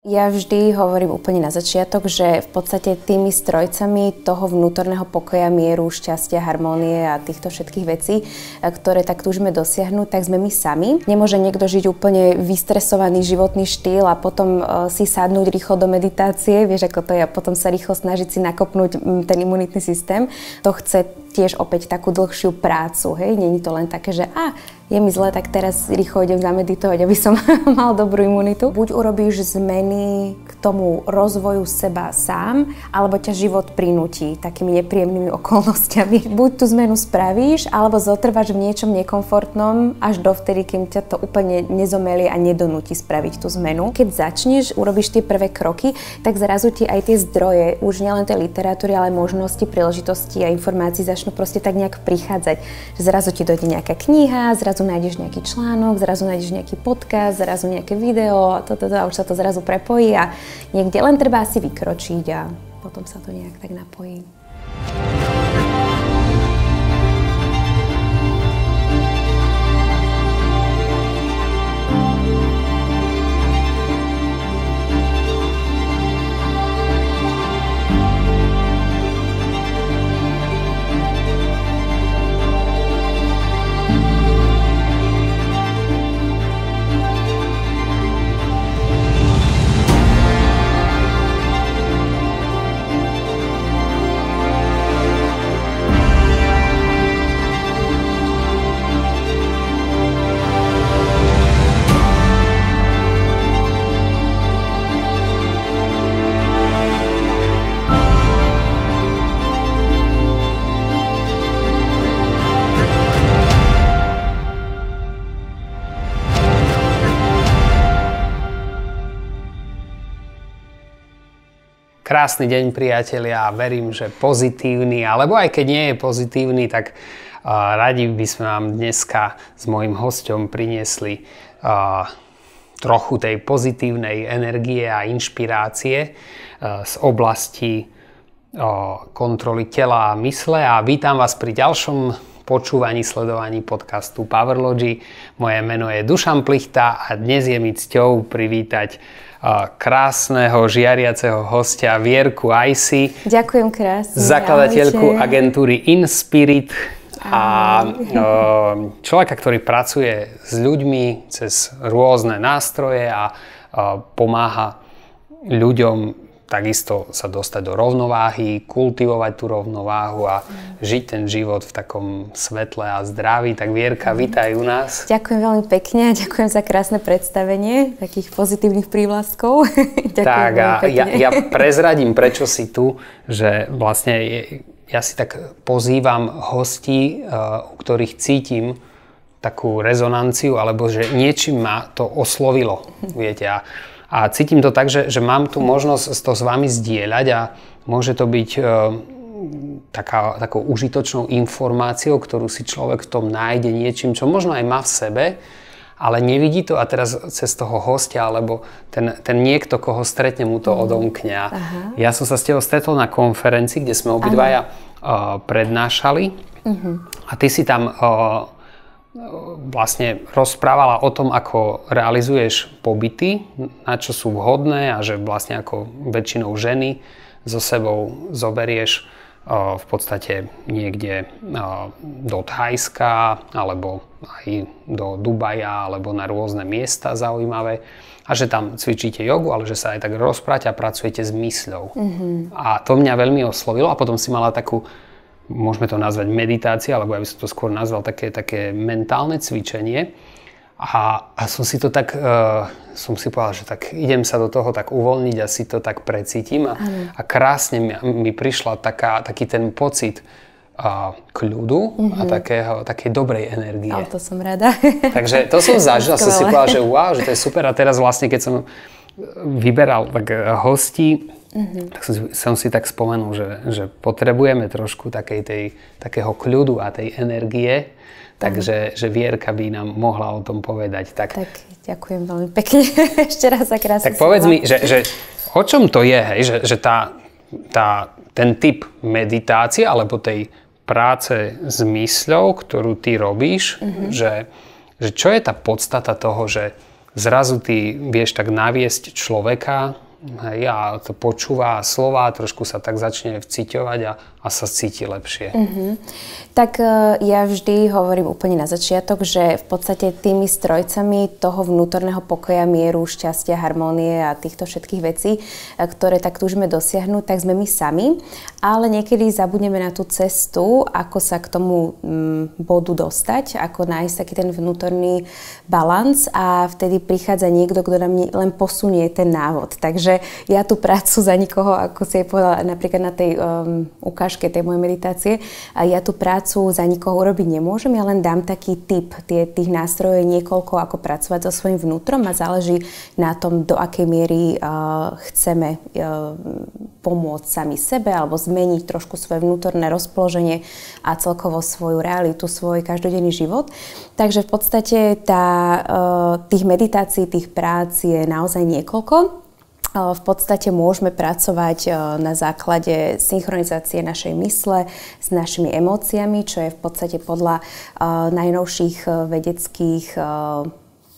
Ja vždy hovorím úplne na začiatok, že v podstate tými strojcami toho vnútorného pokoja, mieru, šťastia, harmónie a týchto všetkých vecí, ktoré tak túžime dosiahnuť, tak sme my sami. Nemôže niekto žiť úplne vystresovaný životný štýl a potom uh, si sadnúť rýchlo do meditácie, vieš ako to je, a potom sa rýchlo snažiť si nakopnúť ten imunitný systém. To chce tiež opäť takú dlhšiu prácu, hej, není to len také, že a je mi zle, tak teraz rýchlo idem zameditovať, aby som mal dobrú imunitu. Buď urobíš zmeny k tomu rozvoju seba sám, alebo ťa život prinúti takými nepríjemnými okolnostiami. Buď tú zmenu spravíš, alebo zotrváš v niečom nekomfortnom až dovtedy, kým ťa to úplne nezomelie a nedonúti spraviť tú zmenu. Keď začneš, urobíš tie prvé kroky, tak zrazu ti aj tie zdroje, už nielen tej literatúry, ale možnosti, príležitosti a informácií začnú proste tak nejak prichádzať. Zrazu ti dojde nejaká kniha, zrazu zrazu nájdeš nejaký článok, zrazu nájdeš nejaký podcast, zrazu nejaké video a, to, to, to, a už sa to zrazu prepojí a niekde len treba asi vykročiť a potom sa to nejak tak napojí. Krásny deň priatelia a verím, že pozitívny, alebo aj keď nie je pozitívny, tak uh, radi by sme vám dneska s mojim hostom priniesli uh, trochu tej pozitívnej energie a inšpirácie z oblasti kontroly tela a mysle a vítam vás pri ďalšom počúvaní, sledovaní podcastu Powerlogy. Moje meno je Dušan Plichta a dnes je mi cťou privítať krásneho žiariaceho hostia Vierku Ajsi. Ďakujem krásne. Zakladateľku Ahojte. agentúry InSpirit a človeka, ktorý pracuje s ľuďmi cez rôzne nástroje a pomáha ľuďom takisto sa dostať do rovnováhy, kultivovať tú rovnováhu a žiť ten život v takom svetle a zdraví. Tak Vierka, vítaj u nás. Ďakujem veľmi pekne a ďakujem za krásne predstavenie takých pozitívnych prívlastkov. ďakujem tak a ja, ja prezradím, prečo si tu, že vlastne ja si tak pozývam hostí, uh, u ktorých cítim takú rezonanciu, alebo že niečím ma to oslovilo, viete. A a cítim to tak, že, že mám tu možnosť to s vami zdieľať a môže to byť e, taká, takou užitočnou informáciou, ktorú si človek v tom nájde niečím, čo možno aj má v sebe, ale nevidí to a teraz cez toho hostia, alebo ten, ten niekto, koho stretne, mu to mhm. odomkne. Aha. Ja som sa s tebou stretol na konferencii, kde sme obidvaja uh, prednášali uh-huh. a ty si tam uh, vlastne rozprávala o tom, ako realizuješ pobyty, na čo sú vhodné a že vlastne ako väčšinou ženy so sebou zoberieš v podstate niekde do Thajska alebo aj do Dubaja alebo na rôzne miesta zaujímavé a že tam cvičíte jogu, ale že sa aj tak rozprávate a pracujete s mysľou. Mm-hmm. A to mňa veľmi oslovilo a potom si mala takú môžeme to nazvať meditácia, alebo ja by som to skôr nazval také, také mentálne cvičenie. A, a som si to tak, uh, som si povedal, že tak idem sa do toho tak uvoľniť a si to tak precítim. A, a krásne mi, mi prišla taká, taký ten pocit uh, kľudu mm-hmm. a takého, takej dobrej energie. Ale to som rada. Takže to som zažil a som si povedal, že wow, že to je super. A teraz vlastne, keď som vyberal tak hostí, Mm-hmm. Tak som si, som si tak spomenul, že, že potrebujeme trošku takej tej, takého kľudu a tej energie, takže že Vierka by nám mohla o tom povedať. Tak, tak ďakujem veľmi pekne. Ešte raz za krásne Tak povedz mi, že, že o čom to je, hej? že, že tá, tá, ten typ meditácie alebo tej práce s mysľou, ktorú ty robíš, mm-hmm. že, že čo je tá podstata toho, že zrazu ty vieš tak naviesť človeka hej, a to počúva slova, trošku sa tak začne vciťovať a, a sa cíti lepšie. Mm-hmm. Tak uh, ja vždy hovorím úplne na začiatok, že v podstate tými strojcami toho vnútorného pokoja, mieru, šťastia, harmónie a týchto všetkých vecí, e, ktoré tak túžime dosiahnuť, tak sme my sami. Ale niekedy zabudneme na tú cestu, ako sa k tomu um, bodu dostať, ako nájsť taký ten vnútorný balans a vtedy prichádza niekto, kto nám len posunie ten návod. Takže ja tú prácu za nikoho, ako si aj povedala napríklad na tej um, ukážke, tej mojej meditácie. A ja tú prácu za nikoho urobiť nemôžem, ja len dám taký tip. Tie, tých nástrojov niekoľko, ako pracovať so svojím vnútrom a záleží na tom, do akej miery uh, chceme uh, pomôcť sami sebe alebo zmeniť trošku svoje vnútorné rozpoloženie a celkovo svoju realitu, svoj každodenný život. Takže v podstate tá, uh, tých meditácií, tých prác je naozaj niekoľko. V podstate môžeme pracovať na základe synchronizácie našej mysle s našimi emóciami, čo je v podstate podľa najnovších vedeckých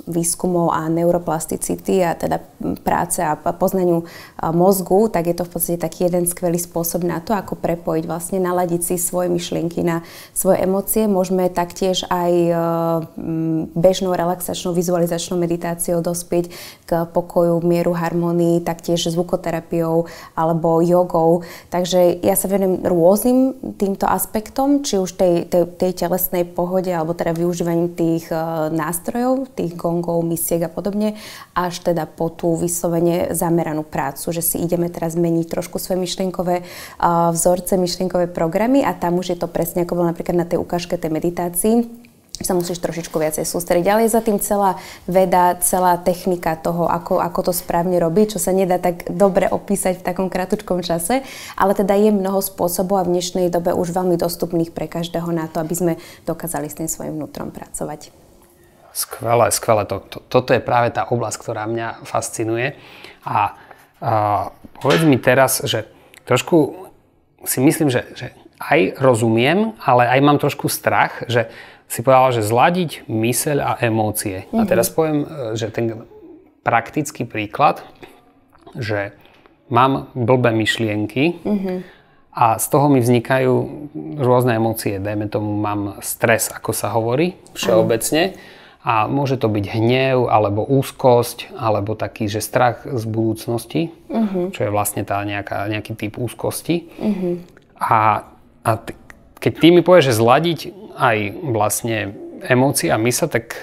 výskumov a neuroplasticity a teda práce a poznaniu mozgu, tak je to v podstate taký jeden skvelý spôsob na to, ako prepojiť, vlastne naladiť si svoje myšlienky na svoje emócie. Môžeme taktiež aj e, bežnou relaxačnou vizualizačnou meditáciou dospieť k pokoju, mieru, harmonii, taktiež zvukoterapiou alebo jogou. Takže ja sa venujem rôznym týmto aspektom, či už tej, tej, tej telesnej pohode alebo teda využívaním tých e, nástrojov, tých gongov, misiek a podobne, až teda po tú vyslovene zameranú prácu, že si ideme teraz zmeniť trošku svoje myšlienkové vzorce, myšlienkové programy a tam už je to presne ako bolo napríklad na tej ukážke tej meditácii, sa musíš trošičku viacej sústrediť. Ale je za tým celá veda, celá technika toho, ako, ako to správne robiť, čo sa nedá tak dobre opísať v takom kratučkom čase. Ale teda je mnoho spôsobov a v dnešnej dobe už veľmi dostupných pre každého na to, aby sme dokázali s tým svojim vnútrom pracovať. Skvelé, skvelé. To, to, toto je práve tá oblasť, ktorá mňa fascinuje. A, a povedz mi teraz, že trošku si myslím, že, že aj rozumiem, ale aj mám trošku strach, že si povedala, že zladiť myseľ a emócie. Mm-hmm. A mhm. teraz poviem, že ten praktický príklad, že mám blbé myšlienky mm-hmm. a z toho mi vznikajú rôzne emócie. Dajme tomu, mám stres, ako sa hovorí všeobecne. Mm a môže to byť hnev, alebo úzkosť, alebo taký, že strach z budúcnosti, uh-huh. čo je vlastne tá nejaká, nejaký typ úzkosti. Uh-huh. A, a t- keď ty mi povieš, že zladiť aj vlastne emócie a mysle, tak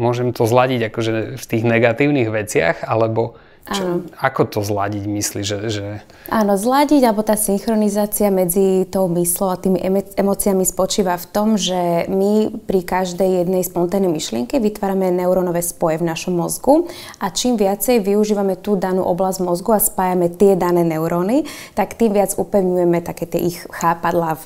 môžem to zladiť akože v tých negatívnych veciach, alebo čo, ako to zladiť, myslíš? Že, že... Áno, zladiť, alebo tá synchronizácia medzi tou myslou a tými emóciami spočíva v tom, že my pri každej jednej spontánnej myšlienke vytvárame neurónové spoje v našom mozgu a čím viacej využívame tú danú oblasť mozgu a spájame tie dané neuróny, tak tým viac upevňujeme také tie ich chápadla v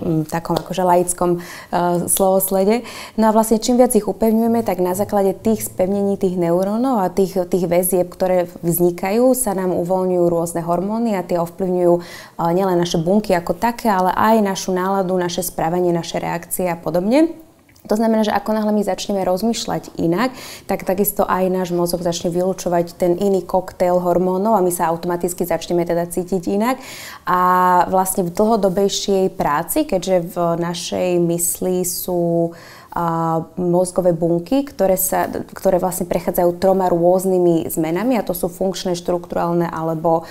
m, takom akože laickom uh, slovoslede. No a vlastne čím viac ich upevňujeme, tak na základe tých spevnení tých neurónov a tých, tých väzieb, ktoré vznikajú, sa nám uvoľňujú rôzne hormóny a tie ovplyvňujú nielen naše bunky ako také, ale aj našu náladu, naše správanie, naše reakcie a podobne. To znamená, že ako náhle my začneme rozmýšľať inak, tak takisto aj náš mozog začne vylúčovať ten iný koktail hormónov a my sa automaticky začneme teda cítiť inak. A vlastne v dlhodobejšej práci, keďže v našej mysli sú a mozgové bunky, ktoré, sa, ktoré vlastne prechádzajú troma rôznymi zmenami a to sú funkčné, štruktúrálne alebo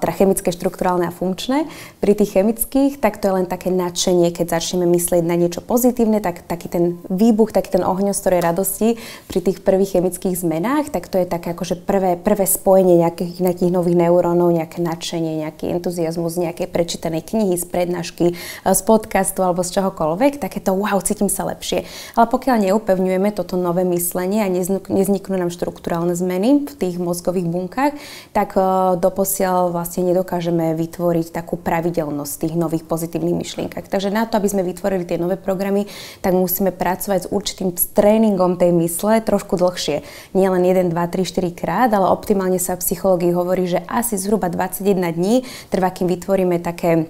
teda chemické, štruktúrálne a funkčné. Pri tých chemických, tak to je len také nadšenie, keď začneme myslieť na niečo pozitívne, tak taký ten výbuch, taký ten ohňostroje radosti pri tých prvých chemických zmenách, tak to je také akože prvé, prvé spojenie nejakých, nejakých nových neurónov, nejaké nadšenie, nejaký entuziasmus, nejaké prečítanej knihy, z prednášky, z podcastu alebo z čohokoľvek, takéto wow, cítim sa lepšie lepšie. Ale pokiaľ neupevňujeme toto nové myslenie a nezniknú nám štruktúrálne zmeny v tých mozgových bunkách, tak uh, doposiaľ vlastne nedokážeme vytvoriť takú pravidelnosť tých nových pozitívnych myšlienkach. Takže na to, aby sme vytvorili tie nové programy, tak musíme pracovať s určitým tréningom tej mysle trošku dlhšie. Nie len 1, 2, 3, 4 krát, ale optimálne sa v psychológii hovorí, že asi zhruba 21 dní trvá, kým vytvoríme také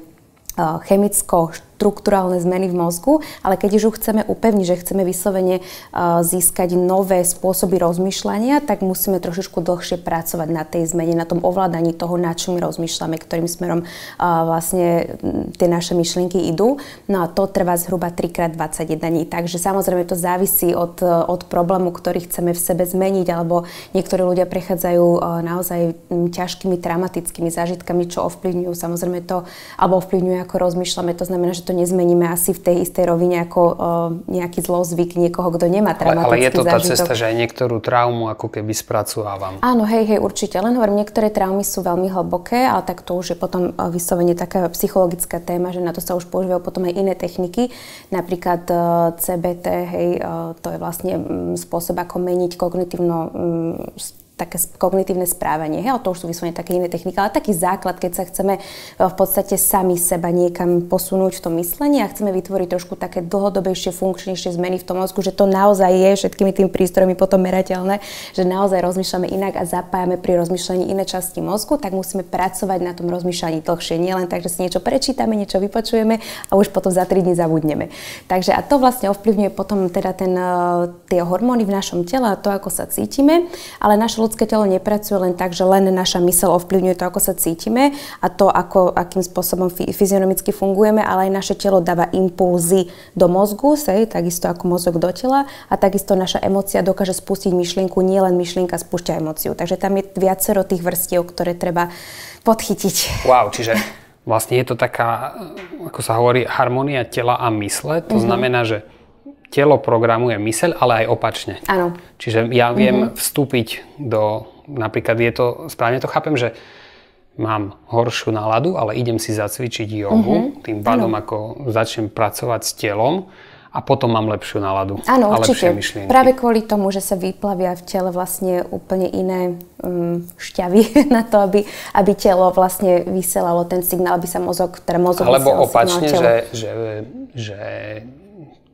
chemicko štruktúrálne zmeny v mozgu, ale keď už chceme upevniť, že chceme vyslovene uh, získať nové spôsoby rozmýšľania, tak musíme trošičku dlhšie pracovať na tej zmene, na tom ovládaní toho, na čom rozmýšľame, ktorým smerom uh, vlastne tie naše myšlienky idú. No a to trvá zhruba 3x21 dní. Takže samozrejme to závisí od, od problému, ktorý chceme v sebe zmeniť, alebo niektorí ľudia prechádzajú naozaj ťažkými traumatickými zážitkami, čo ovplyvňujú samozrejme to, alebo ovplyvňujú ako rozmýšľame. To znamená, že to nezmeníme asi v tej istej rovine ako uh, nejaký zlozvyk niekoho, kto nemá traumatický ale, ale je to tá zážitok. cesta, že aj niektorú traumu ako keby spracovávam. Áno, hej, hej, určite. Len hovorím, niektoré traumy sú veľmi hlboké, ale tak to už je potom uh, vyslovene taká psychologická téma, že na to sa už používajú potom aj iné techniky. Napríklad uh, CBT, hej, uh, to je vlastne um, spôsob, ako meniť kognitívno um, také kognitívne správanie. Hej, ale to už sú vyslovene také iné techniky. Ale taký základ, keď sa chceme e, v podstate sami seba niekam posunúť v tom myslení a chceme vytvoriť trošku také dlhodobejšie, funkčnejšie zmeny v tom mozgu, že to naozaj je všetkými tým prístrojmi potom merateľné, že naozaj rozmýšľame inak a zapájame pri rozmýšľaní iné časti mozgu, tak musíme pracovať na tom rozmýšľaní dlhšie. Nie len tak, že si niečo prečítame, niečo vypočujeme a už potom za 3 dní zabudneme. Takže a to vlastne ovplyvňuje potom teda ten, e, tie hormóny v našom tele a to, ako sa cítime, ale naša ľudské telo nepracuje len tak, že len naša mysel ovplyvňuje to, ako sa cítime a to, ako, akým spôsobom fyzionomicky fungujeme, ale aj naše telo dáva impulzy do mozgu, sej, takisto ako mozog do tela a takisto naša emocia dokáže spustiť myšlienku, nie len myšlienka spúšťa emóciu. Takže tam je viacero tých vrstiev, ktoré treba podchytiť. Wow, čiže vlastne je to taká, ako sa hovorí, harmonia tela a mysle. To mm-hmm. znamená, že telo programuje myseľ, ale aj opačne. Áno. Čiže ja viem mm-hmm. vstúpiť do, napríklad je to, správne to chápem, že mám horšiu náladu, ale idem si zacvičiť jogu, mm-hmm. tým pádom ano. ako začnem pracovať s telom a potom mám lepšiu náladu Áno, a určite. lepšie myšlienky. Práve kvôli tomu, že sa vyplavia v tele vlastne úplne iné um, šťavy na to, aby, aby telo vlastne vysielalo ten signál, aby sa mozog, teda mozog Alebo opačne, že, že, že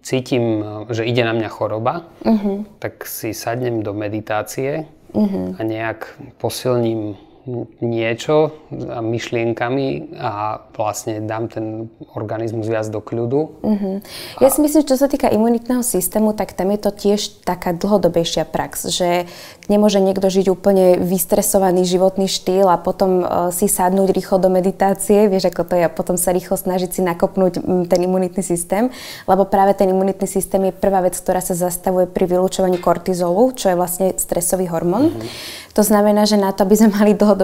cítim, že ide na mňa choroba, uh-huh. tak si sadnem do meditácie uh-huh. a nejak posilním niečo a myšlienkami a vlastne dám ten organizmus viac do kľudu. Uh-huh. Ja a... si myslím, že čo sa týka imunitného systému, tak tam je to tiež taká dlhodobejšia prax, že nemôže niekto žiť úplne vystresovaný životný štýl a potom uh, si sadnúť rýchlo do meditácie, vieš ako to je, a potom sa rýchlo snažiť si nakopnúť ten imunitný systém, lebo práve ten imunitný systém je prvá vec, ktorá sa zastavuje pri vylúčovaní kortizolu, čo je vlastne stresový hormón. Uh-huh. To znamená, že na to, aby sme mali dlhodobejšie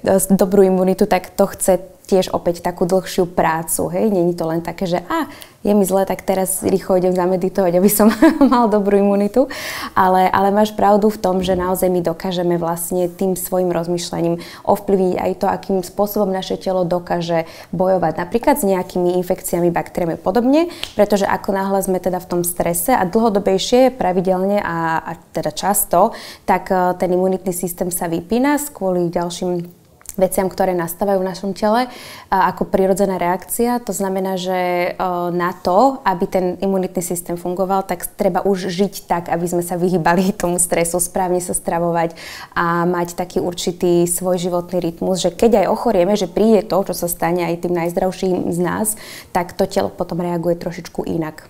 e, dobrú imunitu, tak to chce tiež opäť takú dlhšiu prácu. Hej? Není to len také, že a, je mi zle, tak teraz rýchlo idem zameditovať, aby som mal dobrú imunitu. Ale, ale máš pravdu v tom, že naozaj my dokážeme vlastne tým svojim rozmýšľaním ovplyvniť aj to, akým spôsobom naše telo dokáže bojovať napríklad s nejakými infekciami, baktériami podobne, pretože ako náhle sme teda v tom strese a dlhodobejšie, pravidelne a, a teda často, tak e, ten imunitný systém sa vypína kvôli ďalším veciam, ktoré nastávajú v našom tele ako prirodzená reakcia. To znamená, že na to, aby ten imunitný systém fungoval, tak treba už žiť tak, aby sme sa vyhýbali tomu stresu, správne sa stravovať a mať taký určitý svoj životný rytmus, že keď aj ochorieme, že príde to, čo sa stane aj tým najzdravším z nás, tak to telo potom reaguje trošičku inak.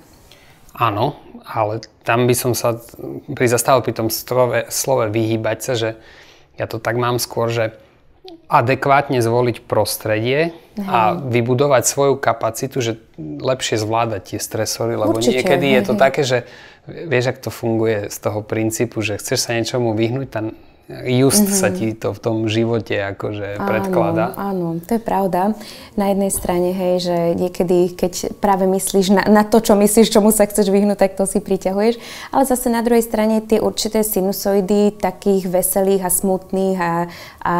Áno, ale tam by som sa prizastavil pri tom slove, slove vyhýbať sa, že ja to tak mám skôr, že adekvátne zvoliť prostredie Hej. a vybudovať svoju kapacitu, že lepšie zvládať tie stresory, lebo Určite, niekedy je to také, že vieš, ak to funguje z toho princípu, že chceš sa niečomu vyhnúť, tam just mm-hmm. sa ti to v tom živote akože áno, predkladá. Áno, to je pravda. Na jednej strane, hej, že niekedy, keď práve myslíš na, na to, čo myslíš, čomu sa chceš vyhnúť, tak to si priťahuješ. Ale zase na druhej strane tie určité sinusoidy takých veselých a smutných a, a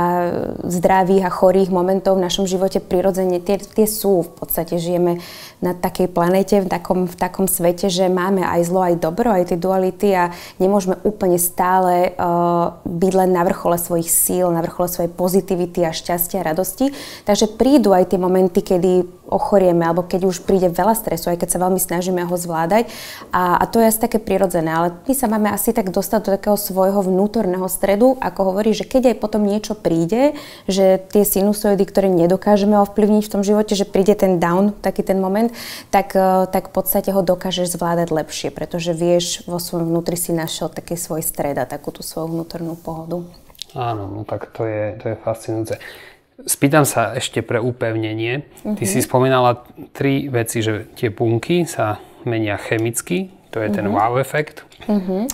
zdravých a chorých momentov v našom živote prirodzene, tie, tie sú v podstate, žijeme na takej planete, v takom, v takom svete, že máme aj zlo, aj dobro, aj tie duality a nemôžeme úplne stále uh, byť len na vrchole svojich síl, na vrchole svojej pozitivity a šťastia a radosti. Takže prídu aj tie momenty, kedy ochorieme, alebo keď už príde veľa stresu, aj keď sa veľmi snažíme ho zvládať. A, a to je asi také prirodzené, ale my sa máme asi tak dostať do takého svojho vnútorného stredu, ako hovorí, že keď aj potom niečo príde, že tie sinusoidy, ktoré nedokážeme ovplyvniť v tom živote, že príde ten down, taký ten moment, tak, e, tak v podstate ho dokážeš zvládať lepšie, pretože vieš, vo svojom vnútri si našiel taký svoj stred a takú tú svoju vnútornú pohodu. Áno, no tak to je, to je fascinujúce. Spýtam sa ešte pre upevnenie. Ty si mhm. spomínala tri veci, že tie bunky sa menia chemicky, to je ten mhm. wow efekt, uh-huh.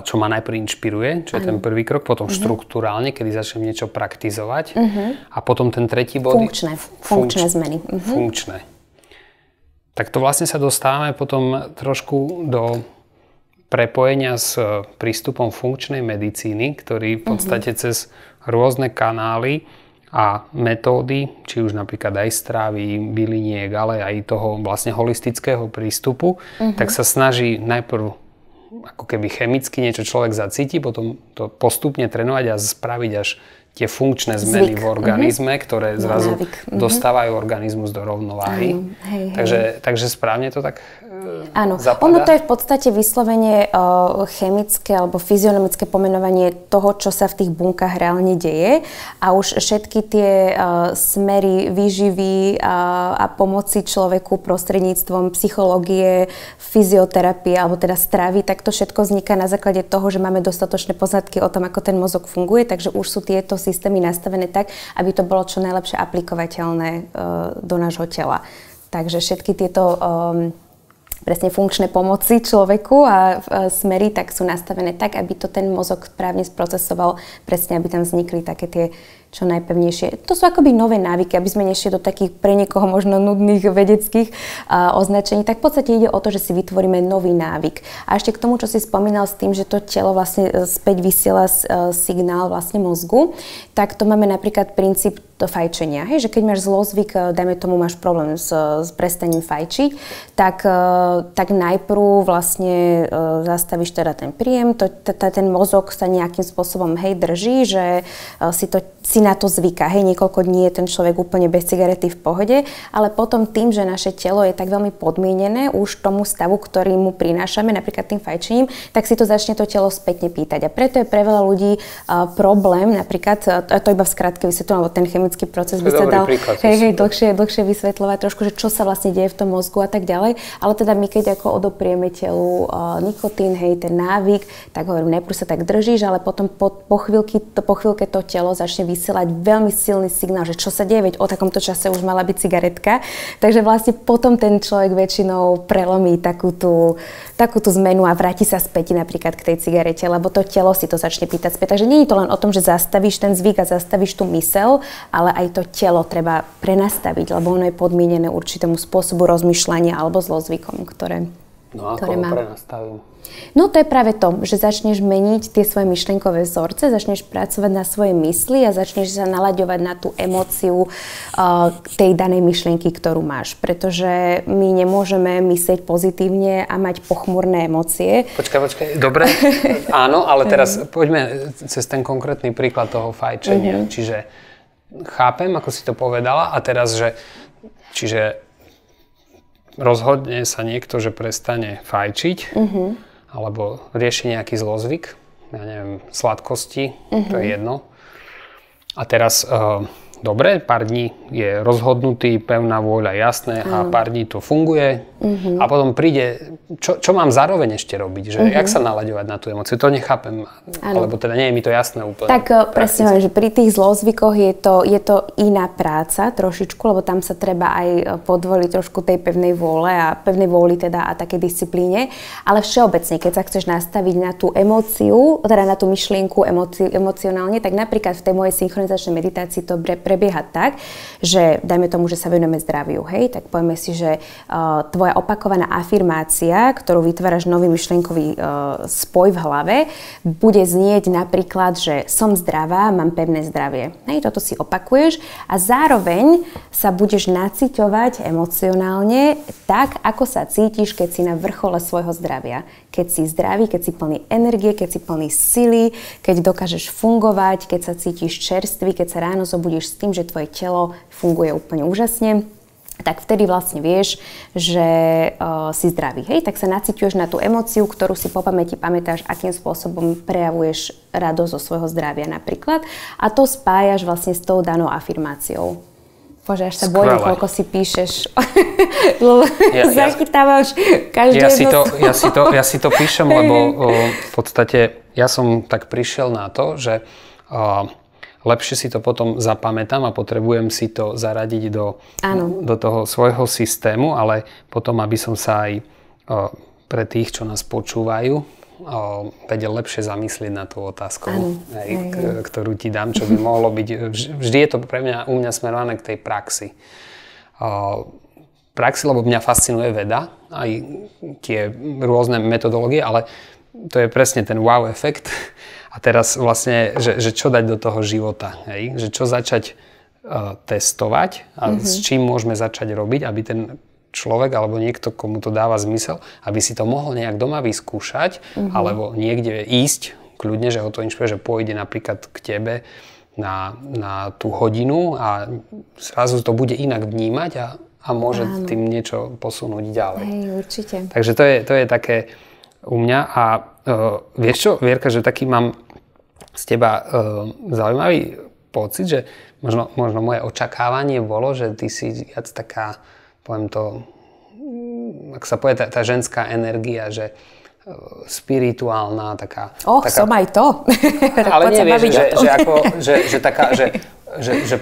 čo ma najprv inšpiruje, čo je uh-huh. ten prvý krok, potom uh-huh. štruktúrálne, kedy začnem niečo praktizovať uh-huh. a potom ten tretí bod... Funkčné, funkčné funč, zmeny. Uh-huh. Funkčné. Tak to vlastne sa dostávame potom trošku do prepojenia s prístupom funkčnej medicíny, ktorý v podstate uh-huh. cez rôzne kanály a metódy, či už napríklad aj strávy, byliniek, ale aj toho vlastne holistického prístupu, uh-huh. tak sa snaží najprv ako keby chemicky niečo človek zacíti, potom to postupne trénovať a spraviť až tie funkčné zmeny Zvyk. v organizme, uh-huh. ktoré zrazu uh-huh. dostávajú organizmus do rovnováhy. Hej, hej. Takže, takže správne to tak Áno, zapadá? ono to je v podstate vyslovene uh, chemické alebo fyzionomické pomenovanie toho, čo sa v tých bunkách reálne deje a už všetky tie uh, smery výživy a, a pomoci človeku prostredníctvom psychológie, fyzioterapie alebo teda stravy, tak to všetko vzniká na základe toho, že máme dostatočné poznatky o tom, ako ten mozog funguje, takže už sú tieto systémy nastavené tak, aby to bolo čo najlepšie aplikovateľné uh, do nášho tela. Takže všetky tieto um, presne funkčné pomoci človeku a smery tak sú nastavené tak, aby to ten mozog správne sprocesoval, presne aby tam vznikli také tie čo najpevnejšie. To sú akoby nové návyky, aby sme nešli do takých pre niekoho možno nudných vedeckých uh, označení. Tak v podstate ide o to, že si vytvoríme nový návyk. A ešte k tomu, čo si spomínal s tým, že to telo vlastne e, späť vysiela uh, signál vlastne mozgu, tak to máme napríklad princíp do fajčenia. Hej, že keď máš zlozvyk, e, dajme tomu, máš problém s, s prestaním fajčiť, tak, tak najprv vlastne zastavíš teda ten príjem, to, ten mozog sa nejakým spôsobom hej drží, že si to si na to zvyká. Hej, niekoľko dní je ten človek úplne bez cigarety v pohode, ale potom tým, že naše telo je tak veľmi podmienené už tomu stavu, ktorý mu prinášame, napríklad tým fajčením, tak si to začne to telo spätne pýtať. A preto je pre veľa ľudí uh, problém, napríklad, a to iba v skratke vysvetľujem, lebo ten chemický proces by sa dal hej, hej, dlhšie, dlhšie vysvetľovať trošku, že čo sa vlastne deje v tom mozgu a tak ďalej. Ale teda my keď ako odoprieme telu uh, nikotín, hej, ten návyk, tak hovorím, najprv sa tak držíš, ale potom po, po, chvíľky, to, po chvíľke to telo začne vysielať veľmi silný signál, že čo sa deje, veď o takomto čase už mala byť cigaretka. Takže vlastne potom ten človek väčšinou prelomí takú tú, takú tú zmenu a vráti sa späť napríklad k tej cigarete, lebo to telo si to začne pýtať späť. Takže nie je to len o tom, že zastavíš ten zvyk a zastavíš tú mysel, ale aj to telo treba prenastaviť, lebo ono je podmienené určitému spôsobu rozmýšľania alebo zlozvykom, ktoré, no, ktoré má. prenastavím? No to je práve to, že začneš meniť tie svoje myšlenkové vzorce, začneš pracovať na svojej mysli a začneš sa nalaďovať na tú emóciu uh, tej danej myšlienky, ktorú máš. Pretože my nemôžeme myslieť pozitívne a mať pochmurné emócie. Počkaj, počkaj, dobre, áno, ale teraz poďme cez ten konkrétny príklad toho fajčenia. Uh-huh. Čiže chápem, ako si to povedala a teraz, že čiže rozhodne sa niekto, že prestane fajčiť. Uh-huh alebo rieši nejaký zlozvyk, ja neviem, sladkosti, uh-huh. to je mhm. jedno. A teraz uh, dobre, pár dní je rozhodnutý, pevná vôľa, jasné a pár dní to funguje uh-huh. a potom príde, čo, čo mám zároveň ešte robiť, že uh-huh. jak sa nalaďovať na tú emociu, to nechápem, ano. alebo teda nie je mi to jasné úplne. Tak eh, presne hovorím, že pri tých zlozvykoch je to, je to iná práca trošičku, lebo tam sa treba aj eh, podvoliť trošku tej pevnej vôle a pevnej vôli teda a také disciplíne, ale všeobecne, keď sa chceš nastaviť na tú emóciu, teda na tú myšlienku emoci- emocionálne, tak napríklad v tej mojej synchronizačnej meditácii to prebiehať tak, že dajme tomu, že sa venujeme zdraviu, hej, tak povieme si, že uh, tvoja opakovaná afirmácia, ktorú vytváraš nový myšlienkový uh, spoj v hlave, bude znieť napríklad, že som zdravá, mám pevné zdravie. Hej, toto si opakuješ a zároveň sa budeš naciťovať emocionálne tak, ako sa cítiš, keď si na vrchole svojho zdravia keď si zdravý, keď si plný energie, keď si plný sily, keď dokážeš fungovať, keď sa cítiš čerstvý, keď sa ráno zobudíš s tým, že tvoje telo funguje úplne úžasne tak vtedy vlastne vieš, že uh, si zdravý. Hej? Tak sa naciťuješ na tú emóciu, ktorú si po pamäti pamätáš, akým spôsobom prejavuješ radosť zo svojho zdravia napríklad. A to spájaš vlastne s tou danou afirmáciou. Bože, až sa bojím, koľko si píšeš. ja, Zachytávaš každé ja si, to, ja, si to, ja si to píšem, lebo o, v podstate ja som tak prišiel na to, že o, lepšie si to potom zapamätám a potrebujem si to zaradiť do, do toho svojho systému, ale potom, aby som sa aj o, pre tých, čo nás počúvajú, o, vedel lepšie zamyslieť na tú otázku, aj, k, ktorú ti dám, čo by mohlo byť. Vždy je to pre mňa, u mňa smerované k tej praxi. O, praxi, lebo mňa fascinuje veda, aj tie rôzne metodológie, ale to je presne ten wow efekt. A teraz vlastne, že, že čo dať do toho života, hej? že čo začať uh, testovať a mm-hmm. s čím môžeme začať robiť, aby ten človek alebo niekto, komu to dáva zmysel, aby si to mohol nejak doma vyskúšať mm-hmm. alebo niekde ísť kľudne, že ho to inšpiruje, že pôjde napríklad k tebe na, na tú hodinu a zrazu to bude inak vnímať a, a môže Áno. tým niečo posunúť ďalej. Hej, určite. Takže to je, to je také u mňa a uh, vieš čo, Vierka, že taký mám z teba uh, zaujímavý pocit, že možno, možno moje očakávanie bolo, že ty si viac taká poviem to, ak sa povie tá, tá ženská energia, že e, spirituálna, taká... Och, taká, som aj to. ale nie, vieš, že, že, ako, že, že taká, že, že, že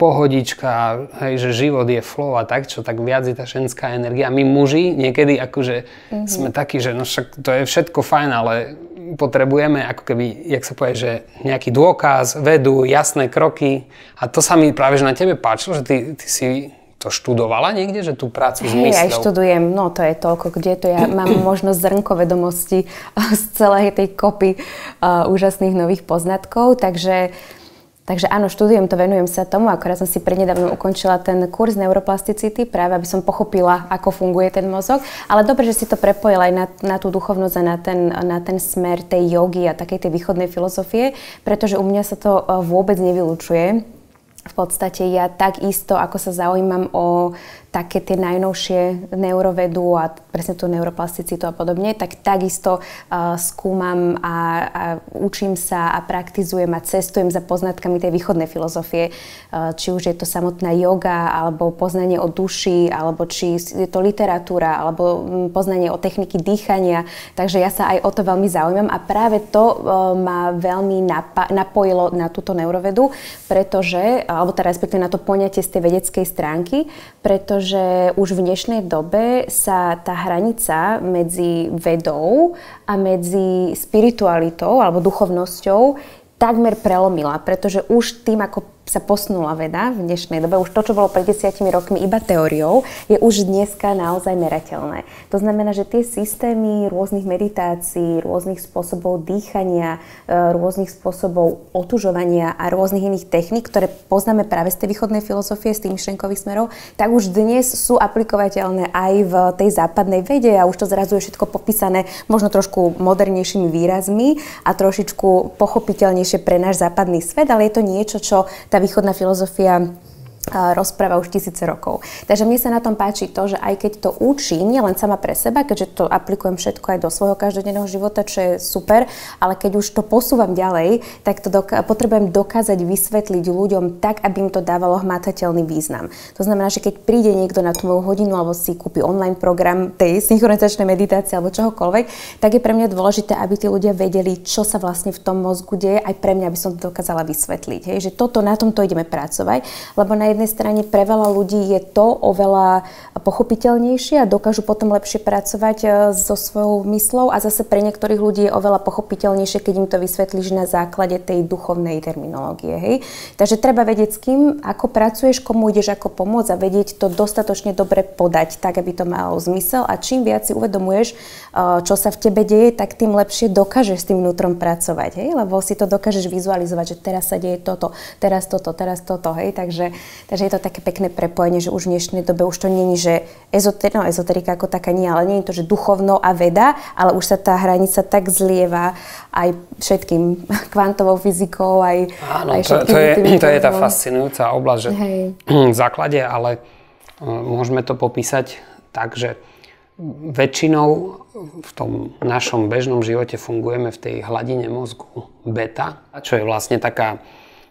pohodička, hej, že život je flow a tak, čo tak viac je tá ženská energia. My muži niekedy akože mm-hmm. sme takí, že no však to je všetko fajn, ale potrebujeme ako keby, jak sa povie, že nejaký dôkaz, vedu, jasné kroky. A to sa mi práve že na tebe páčilo, že ty, ty si to študovala niekde, že tú prácu s mysľou? aj študujem, no to je toľko, kde to ja mám možnosť zrnko vedomosti z celej tej kopy uh, úžasných nových poznatkov, takže Takže áno, študujem to, venujem sa tomu. Akorát som si prednedávno ukončila ten kurz neuroplasticity, práve aby som pochopila, ako funguje ten mozog. Ale dobre, že si to prepojila aj na, na tú duchovnosť a na ten, na ten smer tej jogy a takej tej východnej filozofie, pretože u mňa sa to vôbec nevylučuje v podstate ja takisto, ako sa zaujímam o také tie najnovšie neurovedu a presne tú neuroplasticitu a podobne, tak takisto uh, skúmam a, a učím sa a praktizujem a cestujem za poznatkami tej východnej filozofie. Uh, či už je to samotná yoga, alebo poznanie o duši, alebo či je to literatúra, alebo poznanie o techniky dýchania. Takže ja sa aj o to veľmi zaujímam a práve to uh, ma veľmi napa- napojilo na túto neurovedu, pretože, alebo teda respektíve na to poňatie z tej vedeckej stránky, pretože už v dnešnej dobe sa tá hranica medzi vedou a medzi spiritualitou alebo duchovnosťou takmer prelomila, pretože už tým, ako sa posunula veda v dnešnej dobe. Už to, čo bolo pred desiatimi rokmi iba teóriou, je už dneska naozaj merateľné. To znamená, že tie systémy rôznych meditácií, rôznych spôsobov dýchania, e, rôznych spôsobov otužovania a rôznych iných techník, ktoré poznáme práve z tej východnej filozofie, z tých myšlenkových smerov, tak už dnes sú aplikovateľné aj v tej západnej vede a už to zrazu je všetko popísané možno trošku modernejšími výrazmi a trošičku pochopiteľnejšie pre náš západný svet, ale je to niečo, čo tá východná filozofia rozpráva už tisíce rokov. Takže mne sa na tom páči to, že aj keď to učím, nielen sama pre seba, keďže to aplikujem všetko aj do svojho každodenného života, čo je super, ale keď už to posúvam ďalej, tak to doka- potrebujem dokázať vysvetliť ľuďom tak, aby im to dávalo hmatateľný význam. To znamená, že keď príde niekto na tú moju hodinu alebo si kúpi online program tej synchronizačnej meditácie alebo čohokoľvek, tak je pre mňa dôležité, aby tí ľudia vedeli, čo sa vlastne v tom mozgu deje, aj pre mňa, aby som to dokázala vysvetliť. Hej? Že toto, na tomto ideme pracovať, lebo na jednej strane pre veľa ľudí je to oveľa pochopiteľnejšie a dokážu potom lepšie pracovať e, so svojou myslou a zase pre niektorých ľudí je oveľa pochopiteľnejšie, keď im to vysvetlíš na základe tej duchovnej terminológie. Hej? Takže treba vedieť, s kým, ako pracuješ, komu ideš ako pomôcť a vedieť to dostatočne dobre podať, tak aby to malo zmysel a čím viac si uvedomuješ, e, čo sa v tebe deje, tak tým lepšie dokážeš s tým vnútrom pracovať, hej? lebo si to dokážeš vizualizovať, že teraz sa deje toto, teraz toto, teraz toto. Hej? Takže Takže je to také pekné prepojenie, že už v dnešnej dobe už to není, že ezoter, no, ezoterika ako taká nie, ale nie je to, že duchovno a veda, ale už sa tá hranica tak zlieva aj všetkým kvantovou fyzikou, aj, Áno, aj to, to, je, to je tá fascinujúca oblasť, že Hej. v základe, ale e, môžeme to popísať tak, že väčšinou v tom našom bežnom živote fungujeme v tej hladine mozgu beta, čo je vlastne taká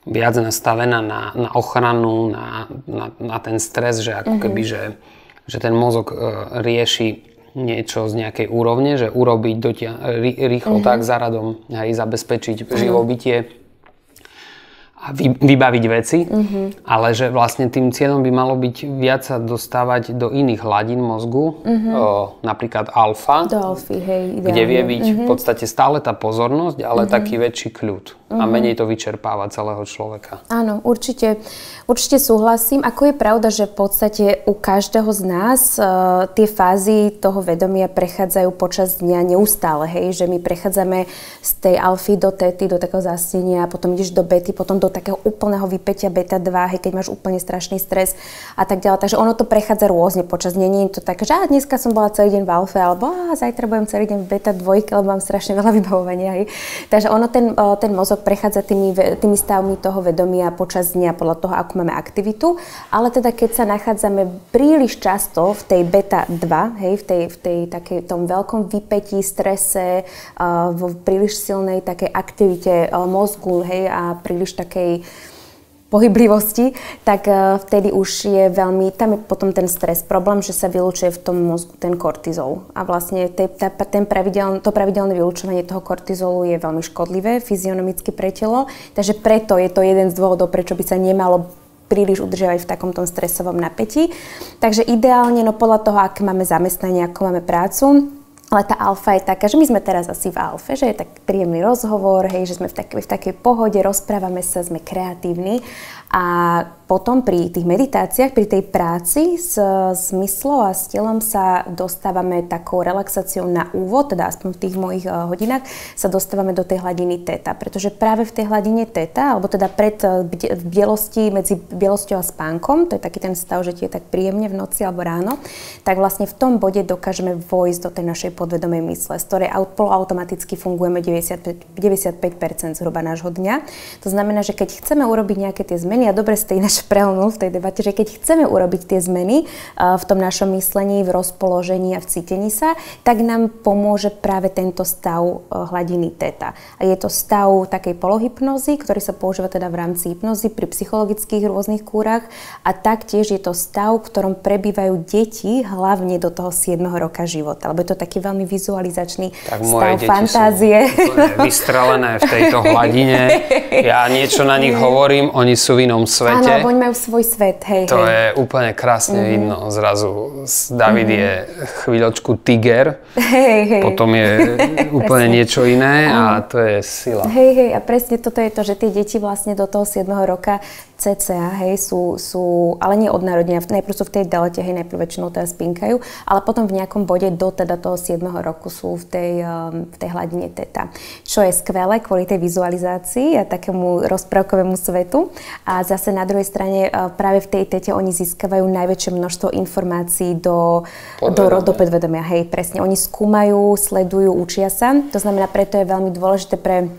viac nastavená na, na ochranu, na, na, na ten stres, že ako mm-hmm. keby, že, že ten mozog e, rieši niečo z nejakej úrovne, že urobiť dotia, rýchlo mm-hmm. tak za radom aj zabezpečiť mm-hmm. živobytie a vy, vybaviť veci, mm-hmm. ale že vlastne tým cieľom by malo byť viac sa dostávať do iných hladín mozgu, mm-hmm. o, napríklad alfa, do alfy, hej, kde vie byť mm-hmm. v podstate stále tá pozornosť, ale mm-hmm. taký väčší kľud mm-hmm. a mhm. menej to vyčerpáva celého človeka. Áno, určite, určite súhlasím. Ako je pravda, že v podstate u každého z nás uh, tie fázy toho vedomia prechádzajú počas dňa neustále, hej, že my prechádzame z tej alfy do tety, do takého zasnenia, potom ideš do bety, potom do takého úplného vypetia beta 2, hej, keď máš úplne strašný stres a tak ďalej. Takže ono to prechádza rôzne počas dňa. Nie je to tak, že a dneska som bola celý deň v alfe, alebo a zajtra budem celý deň v beta 2, lebo mám strašne veľa vybavovania. Hej. Takže ono ten, ten mozog prechádza tými, tými stavmi toho vedomia počas dňa podľa toho, ako máme aktivitu. Ale teda keď sa nachádzame príliš často v tej beta 2, hej, v tej, v tej takej, tom veľkom vypetí, strese, uh, v príliš silnej takej aktivite uh, mozgu, hej, a príliš takej pohyblivosti, tak uh, vtedy už je veľmi, tam je potom ten stres, problém, že sa vylúčuje v tom mozgu ten kortizol. A vlastne te, ta, ten pravidel, to pravidelné vylúčovanie toho kortizolu je veľmi škodlivé fyzionomicky pre telo, takže preto je to jeden z dôvodov, prečo by sa nemalo príliš udržiavať v takomto stresovom napätí. Takže ideálne, no podľa toho, aké máme zamestnanie, ako máme prácu, ale tá alfa je taká, že my sme teraz asi v alfe, že je tak príjemný rozhovor, hej, že sme v takej, v takej pohode, rozprávame sa, sme kreatívni a potom pri tých meditáciách, pri tej práci s, s myslou a s telom sa dostávame takou relaxáciou na úvod, teda aspoň v tých mojich uh, hodinách, sa dostávame do tej hladiny teta. Pretože práve v tej hladine teta, alebo teda pred uh, bielosti, medzi bielosťou a spánkom, to je taký ten stav, že ti je tak príjemne v noci alebo ráno, tak vlastne v tom bode dokážeme vojsť do tej našej podvedomej mysle, z ktorej poloautomaticky fungujeme 95, 95% zhruba nášho dňa. To znamená, že keď chceme urobiť nejaké tie zmeny, a dobre ste ináč prelnul v tej debate, že keď chceme urobiť tie zmeny v tom našom myslení, v rozpoložení a v cítení sa, tak nám pomôže práve tento stav e, hladiny teta. A je to stav takej polohypnozy, ktorý sa používa teda v rámci hypnozy pri psychologických rôznych kúrach a taktiež je to stav, v ktorom prebývajú deti hlavne do toho 7. roka života. Lebo je to taký veľmi vizualizačný tak stav fantázie. Vystrelené v tejto hladine. Ja niečo na nich hovorím, oni sú v inom svete. Áno, oni majú svoj svet, hej. To hej. je úplne krásne mm-hmm. vidno zrazu. David mm-hmm. je chvíľočku tiger, hej, hej. potom je úplne niečo iné a to je sila. Hej, hej, a presne toto je to, že tie deti vlastne do toho 7. roka cca, hej, sú, sú ale nie od narodenia, najprv sú v tej delete, hej, najprv väčšinou teda spinkajú, ale potom v nejakom bode do teda toho 7. roku sú v tej, um, v tej hladine teta. Čo je skvelé kvôli tej vizualizácii a takému rozprávkovému svetu. A zase na druhej strane uh, práve v tej tete oni získavajú najväčšie množstvo informácií do, do, do podvedomia. Hej, presne. Oni skúmajú, sledujú, učia sa. To znamená, preto je veľmi dôležité pre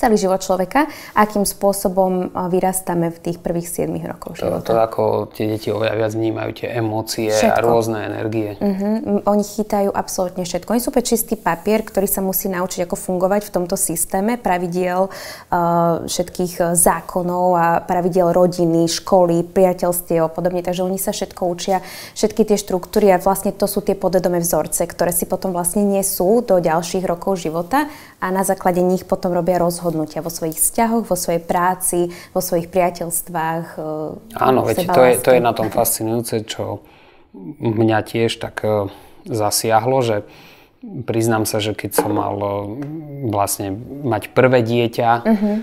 celý život človeka, akým spôsobom vyrastáme v tých prvých 7 rokoch života. To, to ako tie deti oveľa viac vnímajú tie emócie všetko. a rôzne energie. Uh-huh. Oni chytajú absolútne všetko. Oni sú úplne čistý papier, ktorý sa musí naučiť, ako fungovať v tomto systéme pravidiel uh, všetkých zákonov a pravidiel rodiny, školy, priateľstiev a podobne. Takže oni sa všetko učia, všetky tie štruktúry a vlastne to sú tie podedomé vzorce, ktoré si potom vlastne nesú do ďalších rokov života a na základe nich potom robia rozhodnutia vo svojich vzťahoch, vo svojej práci, vo svojich priateľstvách. E, Áno, veď to je, to je na tom fascinujúce, čo mňa tiež tak e, zasiahlo, že priznám sa, že keď som mal e, vlastne mať prvé dieťa, uh-huh.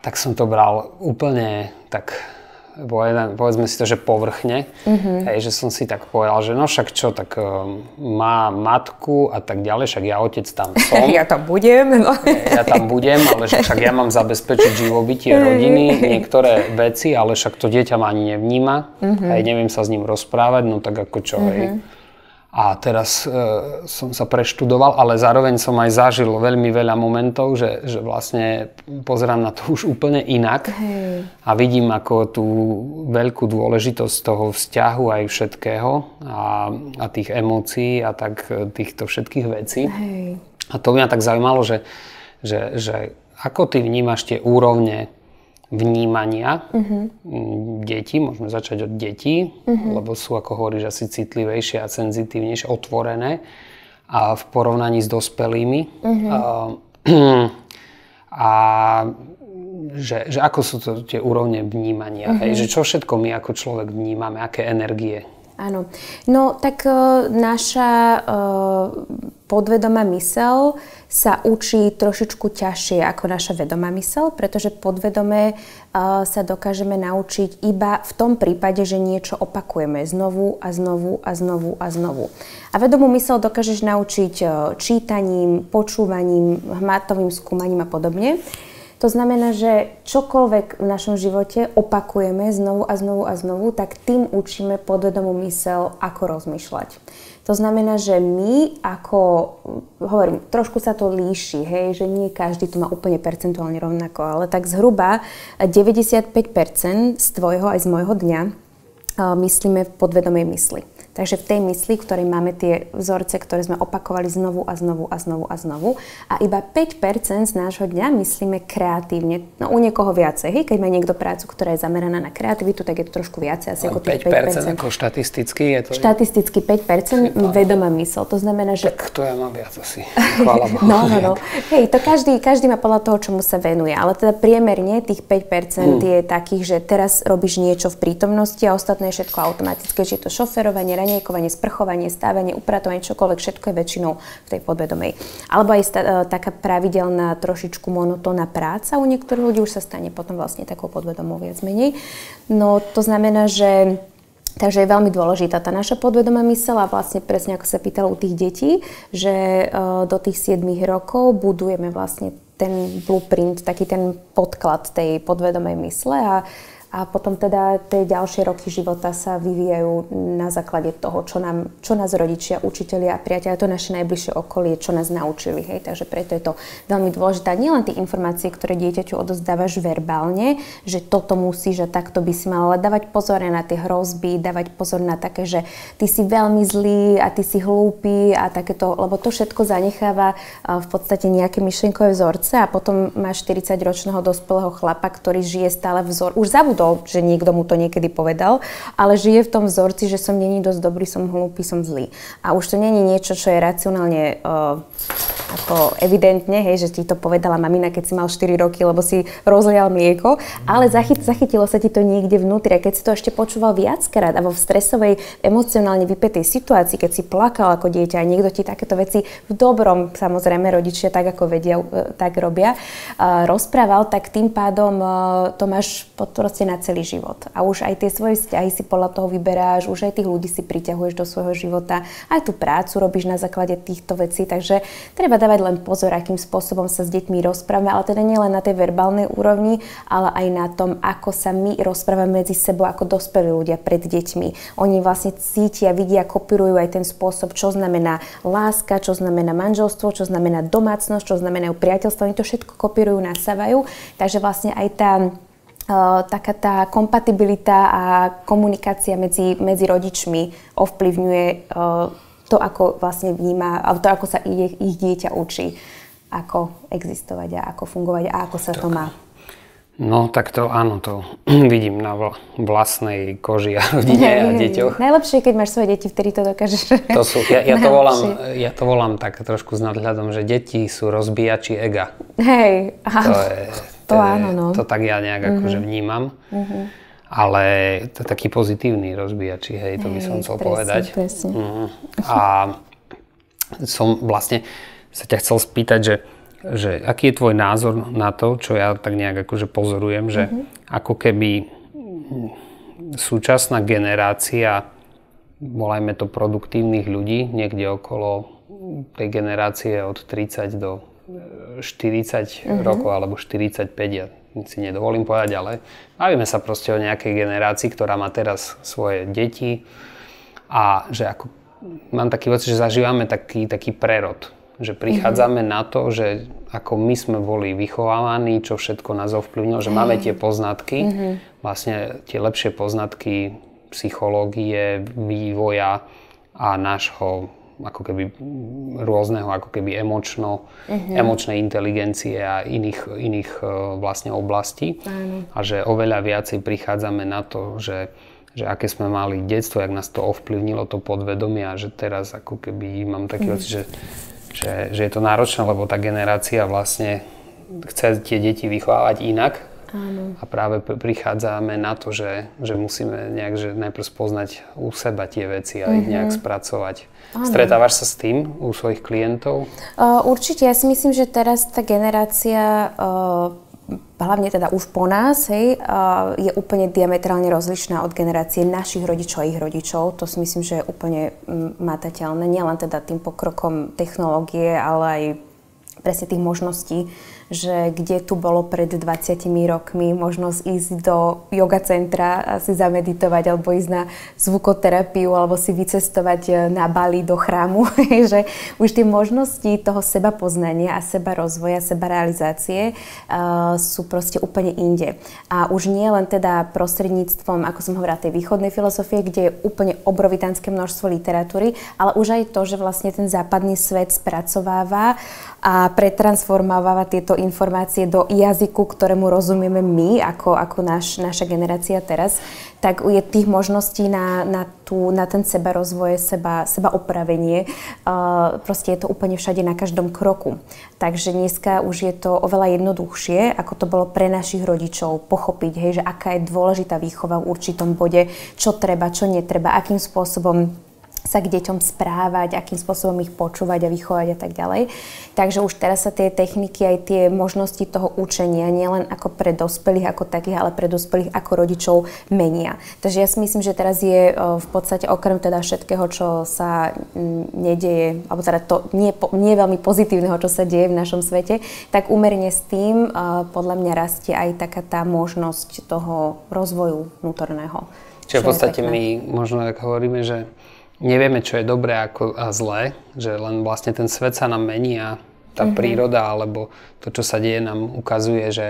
tak som to bral úplne tak povedzme si to, že povrchne, mm-hmm. hej, že som si tak povedal, že no však čo, tak uh, má matku a tak ďalej, však ja otec tam som. ja tam budem. No. ja tam budem, ale však ja mám zabezpečiť živobytie rodiny, niektoré veci, ale však to dieťa ma ani nevníma, mm-hmm. hej, neviem sa s ním rozprávať, no tak ako čo, mm-hmm. hej. A teraz e, som sa preštudoval, ale zároveň som aj zažil veľmi veľa momentov, že, že vlastne pozerám na to už úplne inak Hej. a vidím ako tú veľkú dôležitosť toho vzťahu aj všetkého a, a tých emócií a tak e, týchto všetkých vecí. Hej. A to mňa tak zaujímalo, že, že, že ako ty vnímaš tie úrovne vnímania uh-huh. detí, môžeme začať od detí, uh-huh. lebo sú, ako hovoríš, asi citlivejšie a senzitívnejšie, otvorené a v porovnaní s dospelými. Uh-huh. A, a že, že ako sú to tie úrovne vnímania, uh-huh. hej? že čo všetko my ako človek vnímame, aké energie Áno. No tak uh, naša uh, podvedomá mysel sa učí trošičku ťažšie ako naša vedomá mysel, pretože podvedome uh, sa dokážeme naučiť iba v tom prípade, že niečo opakujeme znovu a znovu a znovu a znovu. A vedomú mysel dokážeš naučiť uh, čítaním, počúvaním, hmatovým skúmaním a podobne. To znamená, že čokoľvek v našom živote opakujeme znovu a znovu a znovu, tak tým učíme podvedomú mysel, ako rozmýšľať. To znamená, že my ako, hovorím, trošku sa to líši, hej, že nie každý to má úplne percentuálne rovnako, ale tak zhruba 95% z tvojho aj z môjho dňa myslíme v podvedomej mysli. Takže v tej mysli, v ktorej máme tie vzorce, ktoré sme opakovali znovu a znovu a znovu a znovu a iba 5% z nášho dňa myslíme kreatívne. No u niekoho viacej. Hej? Keď má niekto prácu, ktorá je zameraná na kreativitu, tak je to trošku viacej asi ako tých 5%. 5% ako štatisticky je to? Štatisticky 5% vedomá mysl. To znamená, že... Tak to ja mám viac asi. Chvála Bohu. no, no, no. Hej, to každý, každý má podľa toho, čomu sa venuje. Ale teda priemerne tých 5% hmm. je takých, že teraz robíš niečo v prítomnosti a ostatné je všetko automatické. Či je to šoferovanie, raňajkovanie, sprchovanie, stávanie, upratovanie, čokoľvek, všetko je väčšinou v tej podvedomej. Alebo aj sta, e, taká pravidelná, trošičku monotónna práca u niektorých ľudí už sa stane potom vlastne takou podvedomou viac menej. No to znamená, že Takže je veľmi dôležitá tá naša podvedomá mysel a vlastne presne ako sa pýtalo u tých detí, že e, do tých 7 rokov budujeme vlastne ten blueprint, taký ten podklad tej podvedomej mysle a a potom teda tie ďalšie roky života sa vyvíjajú na základe toho, čo, nám, čo nás rodičia, učitelia a priatelia, to naše najbližšie okolie, čo nás naučili. Hej? Takže preto je to veľmi dôležité. Nielen tie informácie, ktoré dieťaťu odozdávaš verbálne, že toto musíš a takto by si mal, ale dávať pozor na tie hrozby, dávať pozor na také, že ty si veľmi zlý a ty si hlúpy a takéto, lebo to všetko zanecháva v podstate nejaké myšlienkové vzorce a potom máš 40-ročného dospelého chlapa, ktorý žije stále vzor, už zabudol to, že niekto mu to niekedy povedal, ale žije v tom vzorci, že som není dosť dobrý, som hlúpy, som zlý. A už to není niečo, čo je racionálne uh, ako evidentne, hej, že ti to povedala mamina, keď si mal 4 roky, lebo si rozlial mlieko, ale zachyt, zachytilo sa ti to niekde vnútri a keď si to ešte počúval viackrát a vo stresovej, emocionálne vypetej situácii, keď si plakal ako dieťa a niekto ti takéto veci v dobrom, samozrejme rodičia tak ako vedia, e, tak robia, uh, rozprával, tak tým pádom to máš proste na celý život. A už aj tie svoje vzťahy si podľa toho vyberáš, už aj tých ľudí si priťahuješ do svojho života, aj tú prácu robíš na základe týchto vecí, takže treba dávať len pozor, akým spôsobom sa s deťmi rozprávame, ale teda nielen na tej verbálnej úrovni, ale aj na tom, ako sa my rozprávame medzi sebou ako dospelí ľudia pred deťmi. Oni vlastne cítia, vidia, kopírujú aj ten spôsob, čo znamená láska, čo znamená manželstvo, čo znamená domácnosť, čo znamenajú priateľstvo. Oni to všetko kopírujú, nasávajú. Takže vlastne aj tá taká tá kompatibilita a komunikácia medzi, medzi rodičmi ovplyvňuje to, ako vlastne vníma, alebo to, ako sa ich, ich dieťa učí, ako existovať a ako fungovať a ako sa tak. to má. No tak to áno, to vidím na vlastnej koži a rodine a deťoch. Najlepšie, keď máš svoje deti, vtedy to dokážeš. To sú, ja, ja, to volám, ja to volám tak trošku s nadhľadom, že deti sú rozbíjači ega. Hej. To je, to, to áno, no. To tak ja nejak mm-hmm. akože vnímam. Mm-hmm. Ale to je taký pozitívny rozbíjači, hej, to by som chcel presne, povedať. Presne. Mm. A som vlastne sa ťa chcel spýtať, že, že aký je tvoj názor na to, čo ja tak nejak akože pozorujem, že mm-hmm. ako keby súčasná generácia, volajme to produktívnych ľudí, niekde okolo tej generácie od 30 do 40 mm-hmm. rokov alebo 45, ja si nedovolím povedať, ale bavíme sa proste o nejakej generácii, ktorá má teraz svoje deti a že ako mám taký pocit, že zažívame taký, taký prerod. Že prichádzame mm-hmm. na to, že ako my sme boli vychovávaní, čo všetko nás ovplyvnilo, že máme tie poznatky, mm-hmm. vlastne tie lepšie poznatky psychológie, vývoja a nášho ako keby rôzneho, ako keby emočno, mm-hmm. emočnej inteligencie a iných, iných e, vlastne oblastí. Mm-hmm. A že oveľa viacej prichádzame na to, že že aké sme mali detstvo, jak nás to ovplyvnilo, to podvedomie a že teraz ako keby mám taký mm. že, že, že je to náročné, lebo tá generácia vlastne chce tie deti vychovávať inak Áno. a práve prichádzame na to, že, že musíme nejak že najprv spoznať u seba tie veci a mm-hmm. ich nejak mhm. spracovať. Áno. Stretávaš sa s tým u svojich klientov? Uh, určite, ja si myslím, že teraz tá generácia uh, hlavne teda už po nás, hej, je úplne diametrálne rozlišná od generácie našich rodičov a ich rodičov. To si myslím, že je úplne matateľné, nielen teda tým pokrokom technológie, ale aj presne tých možností, že kde tu bolo pred 20 rokmi možnosť ísť do yoga centra a si zameditovať alebo ísť na zvukoterapiu alebo si vycestovať e, na Bali do chrámu, že už tie možnosti toho seba poznania a seba rozvoja, seba realizácie uh, sú proste úplne inde. A už nie len teda prostredníctvom, ako som hovorila, tej východnej filozofie, kde je úplne obrovitánske množstvo literatúry, ale už aj to, že vlastne ten západný svet spracováva a pretransformováva tieto informácie do jazyku, ktorému rozumieme my, ako, ako naš, naša generácia teraz, tak je tých možností na, na, tú, na ten seba rozvoje, seba, seba opravenie. Uh, proste je to úplne všade na každom kroku. Takže dneska už je to oveľa jednoduchšie, ako to bolo pre našich rodičov pochopiť, hej, že aká je dôležitá výchova v určitom bode, čo treba, čo netreba, akým spôsobom sa k deťom správať, akým spôsobom ich počúvať a vychovať a tak ďalej. Takže už teraz sa tie techniky aj tie možnosti toho učenia nielen ako pre dospelých ako takých, ale pre dospelých ako rodičov menia. Takže ja si myslím, že teraz je v podstate okrem teda všetkého, čo sa nedieje, alebo teda to nie, nie veľmi pozitívneho, čo sa deje v našom svete, tak umerne s tým podľa mňa rastie aj taká tá možnosť toho rozvoju vnútorného. Čiže v podstate my možno tak hovoríme, že nevieme, čo je dobré ako, a zlé, že len vlastne ten svet sa nám mení a tá mm-hmm. príroda alebo to, čo sa deje, nám ukazuje, že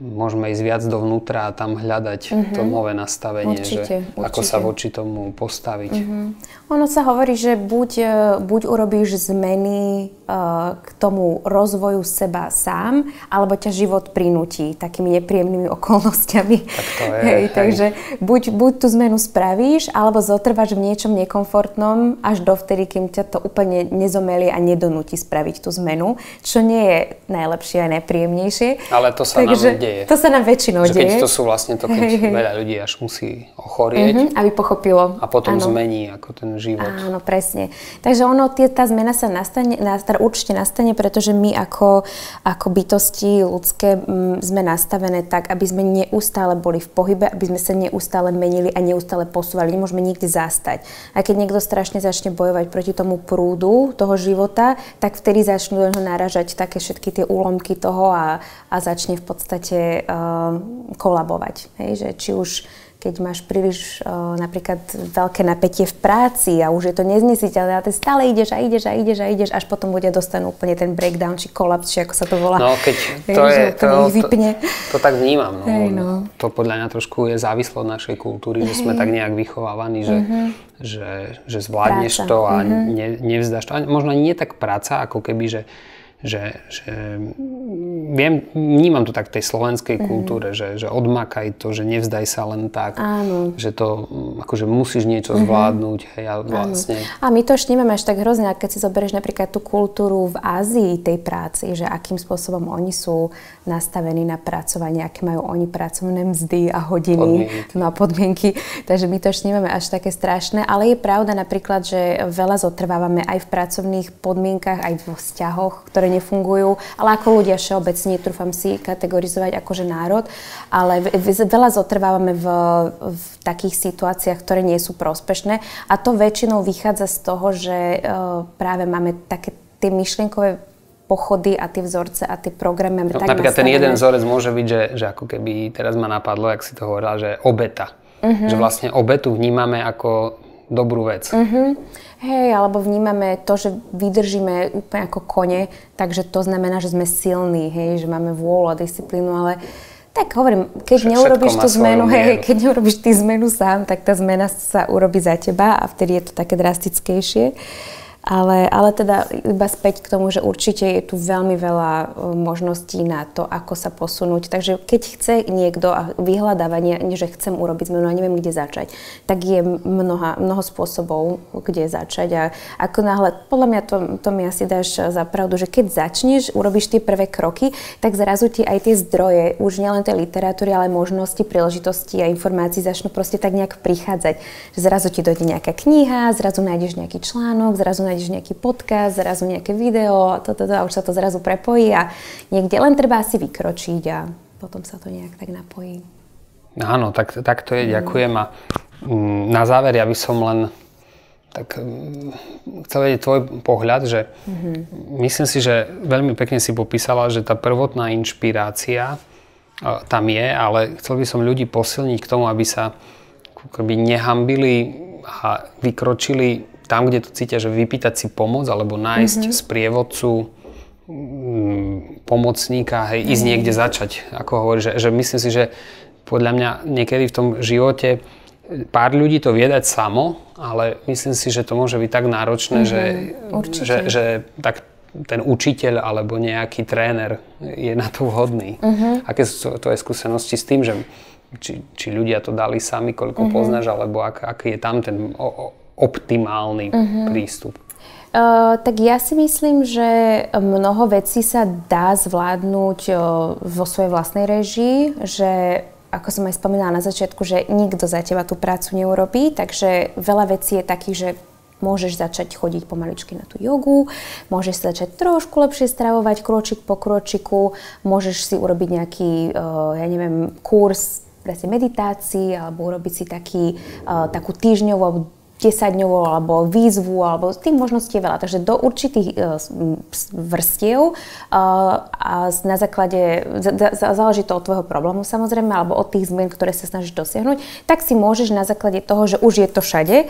môžeme ísť viac dovnútra a tam hľadať mm-hmm. to nové nastavenie, určite, že určite. ako sa voči tomu postaviť. Mm-hmm. Ono sa hovorí, že buď, e, buď urobíš zmeny uh, k tomu rozvoju seba sám, alebo ťa život prinúti takými nepríjemnými okolnostiami. Tak to je. Hej, hej. Takže buď, buď tú zmenu spravíš, alebo zotrváš v niečom nekomfortnom až dovtedy, kým ťa to úplne nezomeli a nedonúti spraviť tú zmenu, čo nie je najlepšie a najpríjemnejšie. Ale to sa Takže, nám deje. To sa nám väčšinou že deje. Keď to sú vlastne to, keď hej. veľa ľudí až musí ochorieť. Uh-huh, aby pochopilo. A potom ano. zmení ako ten život. Áno, presne. Takže ono, tie, tá zmena sa nastane, teda určite nastane, pretože my ako, ako bytosti ľudské m, mm, sme nastavené tak, aby sme neustále boli v pohybe, aby sme sa neustále menili a neustále posúvali. Nemôžeme nikdy zastať. A keď niekto strašne začne bojovať proti tomu prúdu toho života, tak vtedy začnú do neho náražať také všetky tie úlomky toho a, a začne v podstate uh, kolabovať. Hej? Že či už keď máš príliš uh, napríklad veľké napätie v práci a už je to neznesiteľné a ty stále ideš a ideš a ideš a ideš, až potom ľudia dostanú úplne ten breakdown či kolaps, či ako sa to volá. No keď to Hej, je, to. To, to, tak vnímam. No. Hej, no. To podľa mňa trošku je závislo od našej kultúry, že sme tak nejak vychovávaní, že, uh-huh. že, že zvládneš práca. to a uh-huh. ne, nevzdáš to. A možno nie tak práca, ako keby, že že, že viem, vnímam to tak v tej slovenskej mm-hmm. kultúre, že, že odmakaj to, že nevzdaj sa len tak, Áno. že to akože musíš niečo mm-hmm. zvládnuť. Hej, a, vlastne... a my to ešte nemáme až tak hrozne, keď si zoberieš napríklad tú kultúru v Ázii tej práci, že akým spôsobom oni sú nastavení na pracovanie, aké majú oni pracovné mzdy a hodiny podmienky. no a podmienky. Takže my to ešte nemáme až také strašné, ale je pravda napríklad, že veľa zotrvávame aj v pracovných podmienkach, aj vo vzťahoch, ktoré nefungujú, ale ako ľudia všeobecne, trúfam si kategorizovať akože národ, ale veľa zotrvávame v, v takých situáciách, ktoré nie sú prospešné a to väčšinou vychádza z toho, že uh, práve máme také tie myšlienkové pochody a tie vzorce a tie programy no, tak Napríklad nastavené. ten jeden vzorec môže byť, že, že ako keby teraz ma napadlo, jak si to hovorila, že obeta. Uh-huh. Že vlastne obetu vnímame ako dobrú vec. Uh-huh. Hej, alebo vnímame to, že vydržíme úplne ako kone, takže to znamená, že sme silní, hej, že máme vôľu a disciplínu, ale tak hovorím, keď Všetko neurobiš tú zmenu, hej, keď neurobiš ty zmenu sám, tak tá zmena sa urobí za teba a vtedy je to také drastickejšie. Ale, ale teda iba späť k tomu, že určite je tu veľmi veľa e, možností na to, ako sa posunúť. Takže keď chce niekto a vyhľadáva, nie, že chcem urobiť zmenu a neviem, kde začať, tak je mnoha, mnoho spôsobov, kde začať. A ako náhle, podľa mňa to, to mi asi dáš za pravdu, že keď začneš, urobíš tie prvé kroky, tak zrazu ti aj tie zdroje, už nielen tej literatúry, ale možnosti, príležitosti a informácií začnú proste tak nejak prichádzať. Zrazu ti dojde nejaká kniha, zrazu nájdeš nejaký článok, zrazu nájdeš nejaký podcast, zrazu nejaké video a, to, to, to, a už sa to zrazu prepojí a niekde len treba asi vykročiť a potom sa to nejak tak napojí. Áno, tak, tak to je, ďakujem a mm, na záver ja by som len tak mm, chcel vedieť tvoj pohľad, že mm-hmm. myslím si, že veľmi pekne si popísala, že tá prvotná inšpirácia tam je, ale chcel by som ľudí posilniť k tomu, aby sa keby nehambili a vykročili tam, kde to cítia, že vypýtať si pomoc alebo nájsť mm-hmm. sprievodcu mm, pomocníka, hej, ísť mm-hmm. niekde začať. Ako hovorí, že, že myslím si, že podľa mňa niekedy v tom živote pár ľudí to vie dať samo, ale myslím si, že to môže byť tak náročné, mm-hmm. že, že, že tak ten učiteľ alebo nejaký tréner je na to vhodný. Mm-hmm. Aké sú tvoje skúsenosti s tým, že či, či ľudia to dali sami, koľko mm-hmm. poznáš, alebo ak, aký je tam ten o, optimálny uh-huh. prístup? Uh, tak ja si myslím, že mnoho vecí sa dá zvládnuť uh, vo svojej vlastnej režii, že ako som aj spomínala na začiatku, že nikto za teba tú prácu neurobí, takže veľa vecí je takých, že môžeš začať chodiť pomaličky na tú jogu, môžeš sa začať trošku lepšie stravovať kročik po kročiku, môžeš si urobiť nejaký, uh, ja neviem, kurz presne meditácii alebo urobiť si taký, uh, takú týždňovú 10-dňovú alebo výzvu, alebo tých možností je veľa. Takže do určitých e, vrstiev e, a na základe, záleží to od tvojho problému samozrejme, alebo od tých zmien, ktoré sa snažíš dosiahnuť, tak si môžeš na základe toho, že už je to všade, e,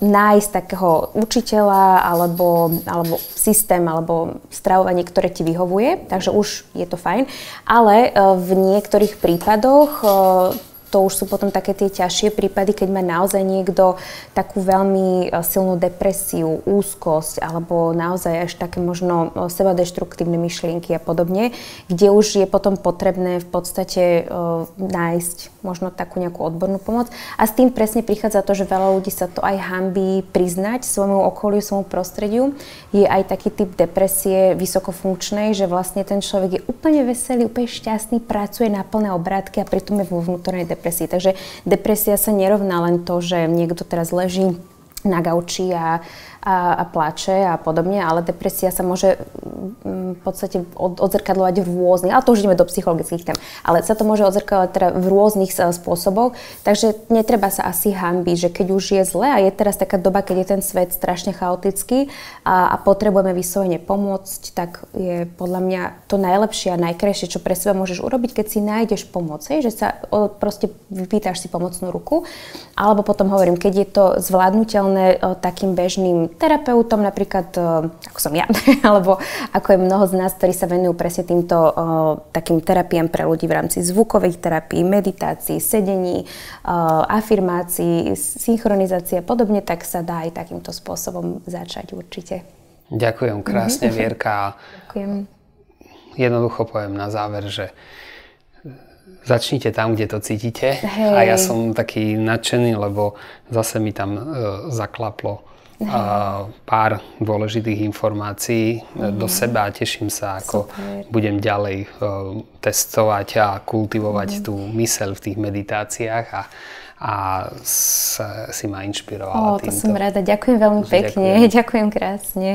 nájsť takého učiteľa alebo, alebo systém alebo stravovanie, ktoré ti vyhovuje, takže už je to fajn. Ale v niektorých prípadoch to už sú potom také tie ťažšie prípady, keď má naozaj niekto takú veľmi e, silnú depresiu, úzkosť alebo naozaj až také možno e, seba deštruktívne myšlienky a podobne, kde už je potom potrebné v podstate uh, nájsť možno takú nejakú odbornú pomoc. A s tým presne prichádza to, že veľa ľudí sa to aj hambí priznať svojmu okoliu, svojmu prostrediu. Je aj taký typ depresie vysokofunkčnej, že vlastne ten človek je úplne veselý, úplne šťastný, pracuje na plné obrátky a pritom je vo vnútornej depresii depresii. Takže depresia sa nerovná len to, že niekto teraz leží na gauči a, a, a plače a podobne, ale depresia sa môže mm, v podstate od, odzrkadľovať v rôznych, ale to už ideme do psychologických tém, ale sa to môže odzrkadľovať teda v rôznych e, spôsoboch, takže netreba sa asi hambiť, že keď už je zle a je teraz taká doba, keď je ten svet strašne chaotický a, a potrebujeme vyslovene pomôcť, tak je podľa mňa to najlepšie a najkrajšie, čo pre seba môžeš urobiť, keď si nájdeš pomoc, hej, že sa o, proste vypýtaš si pomocnú ruku, alebo potom hovorím, keď je to zvládnutelné o, takým bežným terapeutom, napríklad o, ako som ja, alebo ako je mnoho z nás, ktorí sa venujú presne týmto o, takým terapiám pre ľudí v rámci zvukových terapií, meditácií, sedení, o, afirmácií, synchronizácie a podobne, tak sa dá aj takýmto spôsobom začať určite. Ďakujem krásne, mm-hmm. Vierka. Ďakujem. Jednoducho poviem na záver, že začnite tam, kde to cítite. Hej. A ja som taký nadšený, lebo zase mi tam e, zaklaplo pár dôležitých informácií mm. do seba a teším sa, ako Super. budem ďalej uh, testovať a kultivovať mm. tú myseľ v tých meditáciách a, a sa, si ma inšpirovala o, to týmto. som rada. Ďakujem veľmi pekne. Ďakujem. ďakujem krásne.